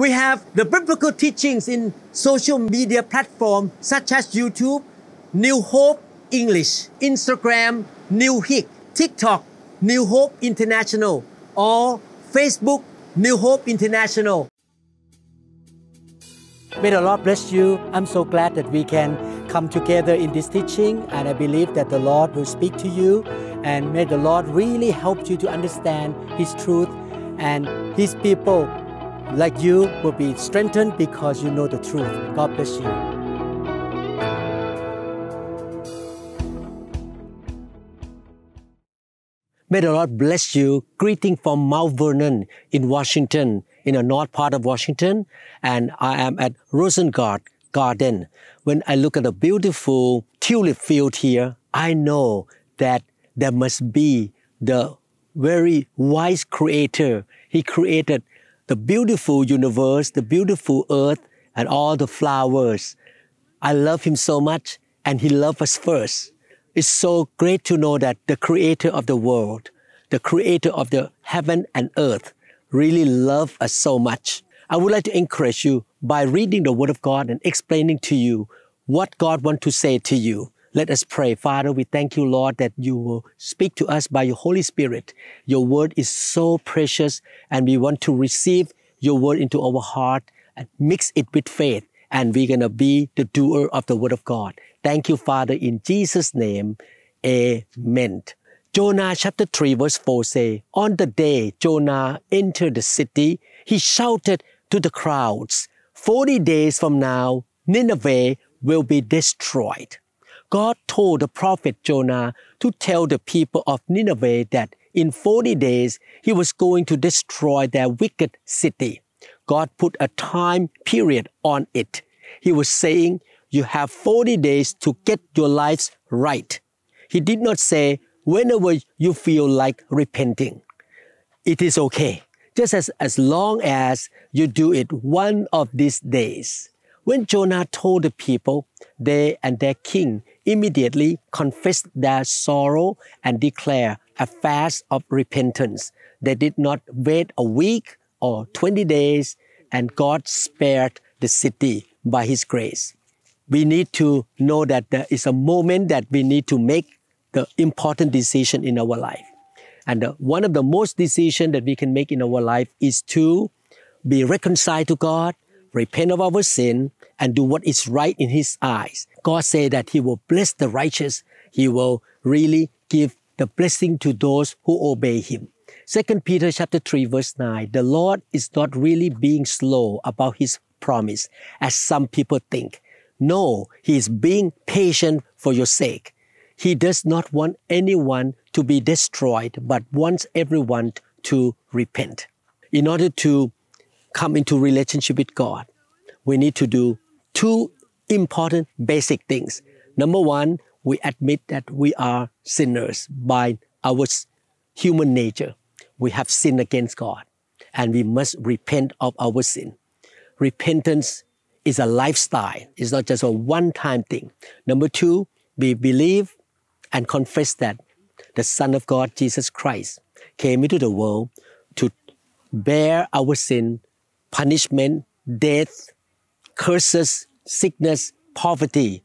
We have the biblical teachings in social media platforms such as YouTube, New Hope English, Instagram, Newhic, TikTok, New Hope International, or Facebook, New Hope International. May the Lord bless you. I'm so glad that we can come together in this teaching, and I believe that the Lord will speak to you. And may the Lord really help you to understand His truth, and His people like you will be strengthened because you know the truth. God bless you. May the Lord bless you. Greeting from Mount Vernon in Washington, in the north part of Washington. And I am at Roozengaarde Garden. When I look at the beautiful tulip field here, I know that there must be the very wise creator. He created the beautiful universe, the beautiful earth, and all the flowers. I love him so much, and he loved us first. It's so great to know that the creator of the world, the creator of the heaven and earth, really loved us so much. I would like to encourage you by reading the Word of God and explaining to you what God wants to say to you. Let us pray. Father, we thank you, Lord, that you will speak to us by your Holy Spirit. Your word is so precious, and we want to receive your word into our heart and mix it with faith. And we're going to be the doer of the word of God. Thank you, Father, in Jesus' name. Amen. Jonah chapter 3 verse 4 say, On the day Jonah entered the city, he shouted to the crowds, 40 days from now, Nineveh will be destroyed. God told the prophet Jonah to tell the people of Nineveh that in 40 days he was going to destroy their wicked city. God put a time period on it. He was saying, You have 40 days to get your lives right. He did not say, Whenever you feel like repenting, it is okay, just as, as long as you do it one of these days. When Jonah told the people, they and their king immediately confessed their sorrow and declared a fast of repentance. They did not wait a week or 20 days, and God spared the city by His grace. We need to know that there is a moment that we need to make the important decision in our life. And uh, one of the most decision that we can make in our life is to be reconciled to God, repent of our sin, and do what is right in His eyes. God said that He will bless the righteous. He will really give the blessing to those who obey Him. 2 Peter chapter 3 verse 9, the Lord is not really being slow about His promise, as some people think. No, He is being patient for your sake. He does not want anyone to be destroyed, but wants everyone to repent. In order to come into relationship with God, we need to do two important basic things. Number one, we admit that we are sinners by our human nature. We have sinned against God and we must repent of our sin. Repentance is a lifestyle. It's not just a one-time thing. Number two, we believe and confess that the Son of God, Jesus Christ, came into the world to bear our sin, punishment, death, curses, sickness, poverty,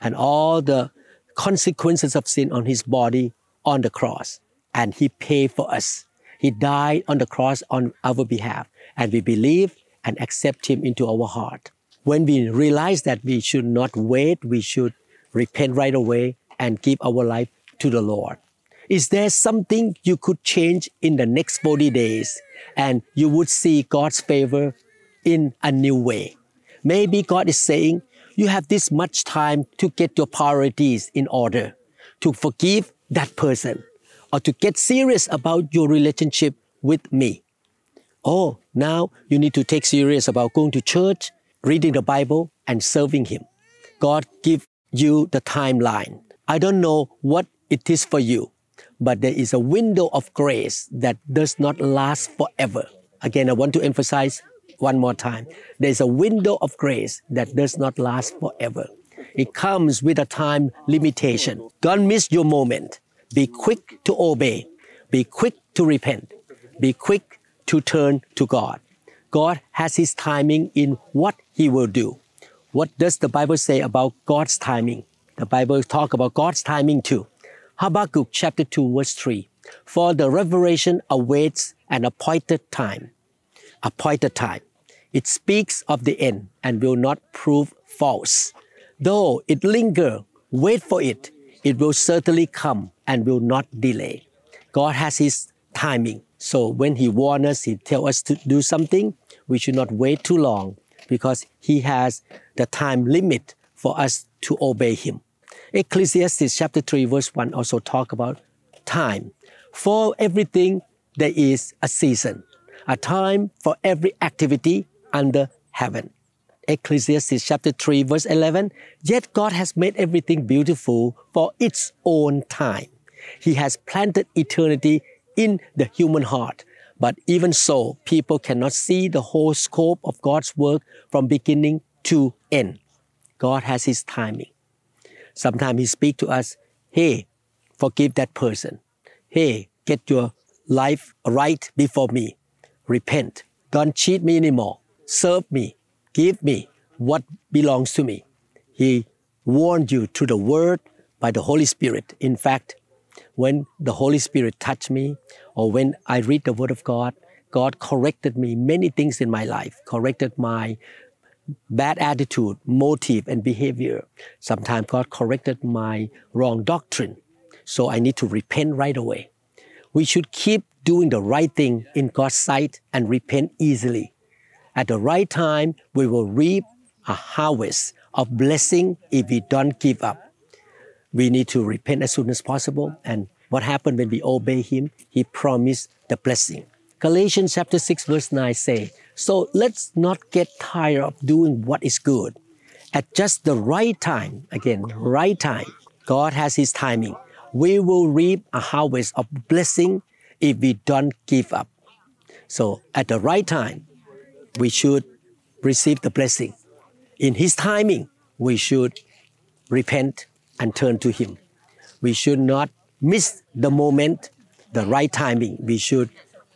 and all the consequences of sin on his body on the cross. And he paid for us. He died on the cross on our behalf. And we believe and accept him into our heart. When we realize that we should not wait, we should repent right away and give our life to the Lord. Is there something you could change in the next 40 days and you would see God's favor in a new way? Maybe God is saying, you have this much time to get your priorities in order, to forgive that person, or to get serious about your relationship with me. Oh, now you need to take serious about going to church, reading the Bible, and serving Him. God give you the timeline. I don't know what it is for you, but there is a window of grace that does not last forever. Again, I want to emphasize one more time. There's a window of grace that does not last forever. It comes with a time limitation. Don't miss your moment. Be quick to obey. Be quick to repent. Be quick to turn to God. God has His timing in what He will do. What does the Bible say about God's timing? The Bible talk about God's timing too. Habakkuk chapter 2 verse 3. For the revelation awaits an appointed time. Appointed time. It speaks of the end and will not prove false. Though it linger, wait for it. It will certainly come and will not delay. God has His timing. So when He warns us, He tells us to do something, we should not wait too long because He has the time limit for us to obey Him. Ecclesiastes chapter 3 verse 1 also talk about time. For everything there is a season, a time for every activity under heaven. Ecclesiastes chapter 3 verse 11, yet God has made everything beautiful for its own time. He has planted eternity in the human heart. But even so, people cannot see the whole scope of God's work from beginning to end. God has His timing. Sometimes He speak to us, hey, forgive that person. Hey, get your life right before me. Repent. Don't cheat me anymore. Serve me. Give me what belongs to me. He warned you through the word by the Holy Spirit. In fact, when the Holy Spirit touched me, or when I read the Word of God, God corrected me many things in my life, corrected my bad attitude, motive, and behavior. Sometimes God corrected my wrong doctrine. So I need to repent right away. We should keep doing the right thing in God's sight and repent easily. At the right time, we will reap a harvest of blessing if we don't give up we need to repent as soon as possible. And what happened when we obey Him? He promised the blessing. Galatians chapter 6 verse 9 say, So let's not get tired of doing what is good. At just the right time, again, right time, God has His timing. We will reap a harvest of blessing if we don't give up. So at the right time, we should receive the blessing. In His timing, we should repent and turn to Him. We should not miss the moment, the right timing. We should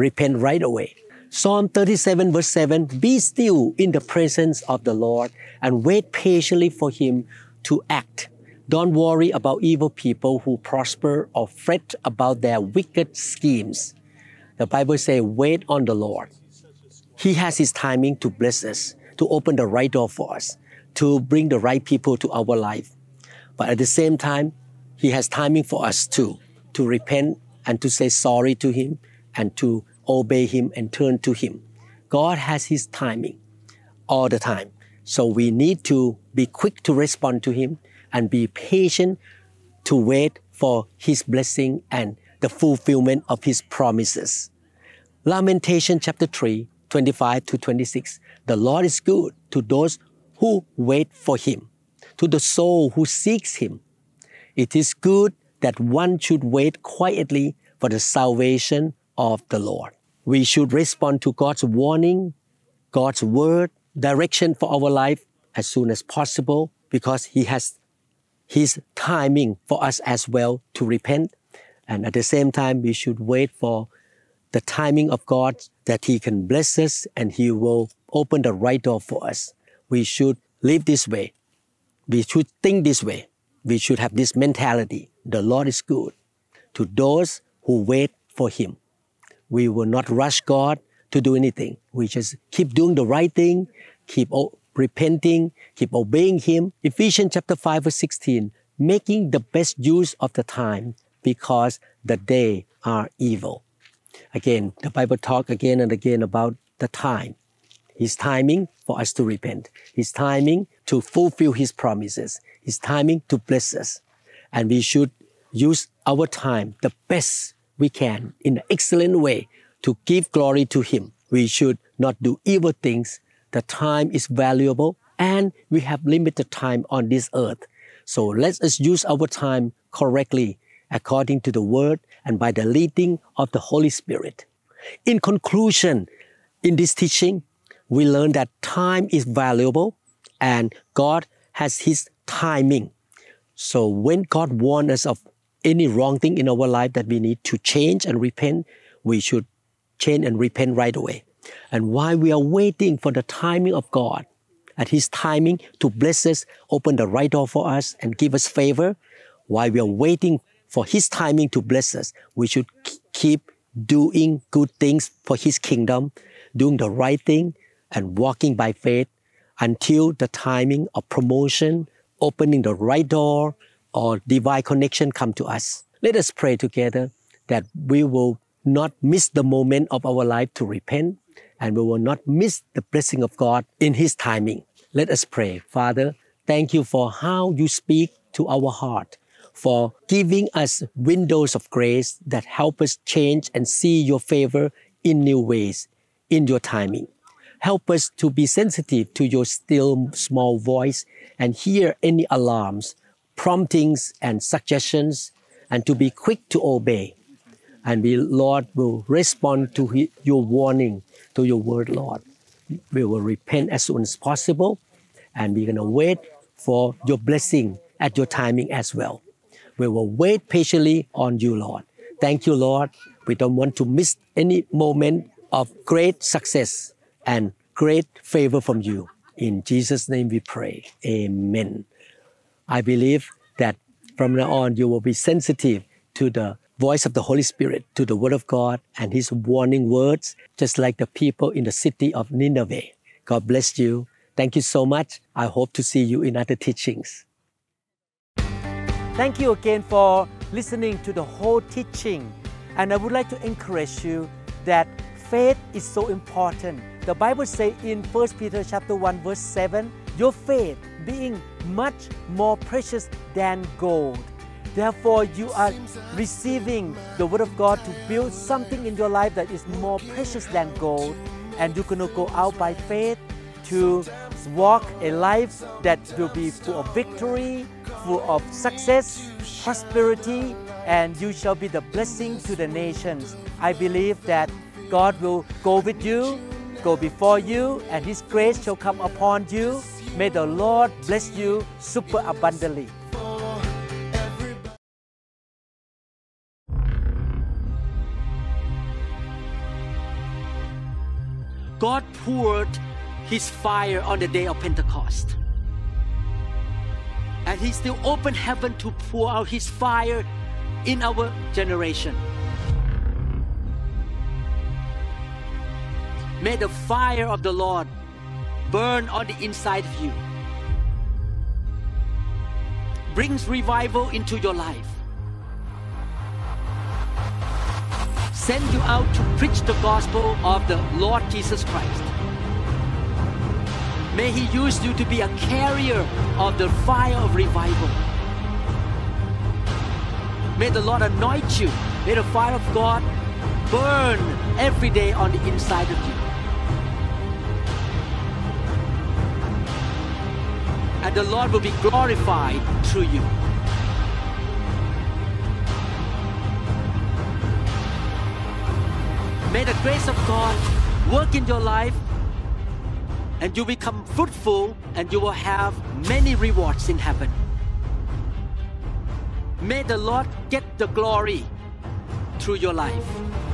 repent right away. Psalm 37, verse 7 Be still in the presence of the Lord and wait patiently for Him to act. Don't worry about evil people who prosper or fret about their wicked schemes. The Bible says, Wait on the Lord. He has His timing to bless us, to open the right door for us, to bring the right people to our life. But at the same time, He has timing for us too, to repent and to say sorry to Him and to obey Him and turn to Him. God has His timing all the time. So we need to be quick to respond to Him and be patient to wait for His blessing and the fulfillment of His promises. Lamentation chapter 3, 25 to 26. The Lord is good to those who wait for Him to the soul who seeks Him. It is good that one should wait quietly for the salvation of the Lord. We should respond to God's warning, God's word, direction for our life as soon as possible because He has His timing for us as well to repent. And at the same time, we should wait for the timing of God that He can bless us and He will open the right door for us. We should live this way we should think this way. We should have this mentality. The Lord is good to those who wait for Him. We will not rush God to do anything. We just keep doing the right thing, keep repenting, keep obeying Him. Ephesians chapter 5 verse 16, making the best use of the time because the day are evil. Again, the Bible talk again and again about the time. His timing for us to repent. His timing to fulfill His promises. His timing to bless us. And we should use our time the best we can in an excellent way to give glory to Him. We should not do evil things. The time is valuable and we have limited time on this earth. So let us use our time correctly according to the word and by the leading of the Holy Spirit. In conclusion, in this teaching, we learn that time is valuable and God has His timing. So when God warns us of any wrong thing in our life that we need to change and repent, we should change and repent right away. And while we are waiting for the timing of God, at His timing to bless us, open the right door for us, and give us favor, while we are waiting for His timing to bless us, we should keep doing good things for His kingdom, doing the right thing, and walking by faith until the timing of promotion, opening the right door, or divine connection come to us. Let us pray together that we will not miss the moment of our life to repent and we will not miss the blessing of God in His timing. Let us pray. Father, thank you for how you speak to our heart, for giving us windows of grace that help us change and see your favor in new ways, in your timing. Help us to be sensitive to your still small voice and hear any alarms, promptings, and suggestions, and to be quick to obey. And we, Lord, will respond to your warning, to your word, Lord. We will repent as soon as possible, and we're going to wait for your blessing at your timing as well. We will wait patiently on you, Lord. Thank you, Lord. We don't want to miss any moment of great success and great favor from you. In Jesus' name we pray. Amen. I believe that from now on you will be sensitive to the voice of the Holy Spirit, to the Word of God and His warning words, just like the people in the city of Nineveh. God bless you. Thank you so much. I hope to see you in other teachings. Thank you again for listening to the whole teaching. And I would like to encourage you that faith is so important. The Bible says in 1 Peter chapter 1 verse 7, your faith being much more precious than gold. Therefore, you are receiving the Word of God to build something in your life that is more precious than gold. And you're going to go out by faith to walk a life that will be full of victory, full of success, prosperity, and you shall be the blessing to the nations. I believe that God will go with you, go before you, and His grace shall come upon you. May the Lord bless you super abundantly. God poured His fire on the day of Pentecost. And He still opened heaven to pour out His fire in our generation. May the fire of the Lord burn on the inside of you. Brings revival into your life. Send you out to preach the gospel of the Lord Jesus Christ. May He use you to be a carrier of the fire of revival. May the Lord anoint you. May the fire of God burn every day on the inside of you. And the Lord will be glorified through you. May the grace of God work in your life and you become fruitful and you will have many rewards in heaven. May the Lord get the glory through your life.